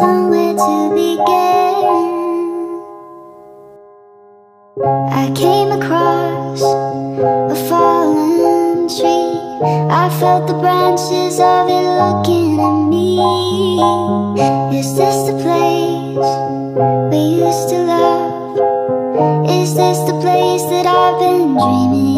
somewhere to begin. I came across a fallen tree. I felt the branches of it looking at me. Is this the place we used to love? Is this the place that I've been dreaming?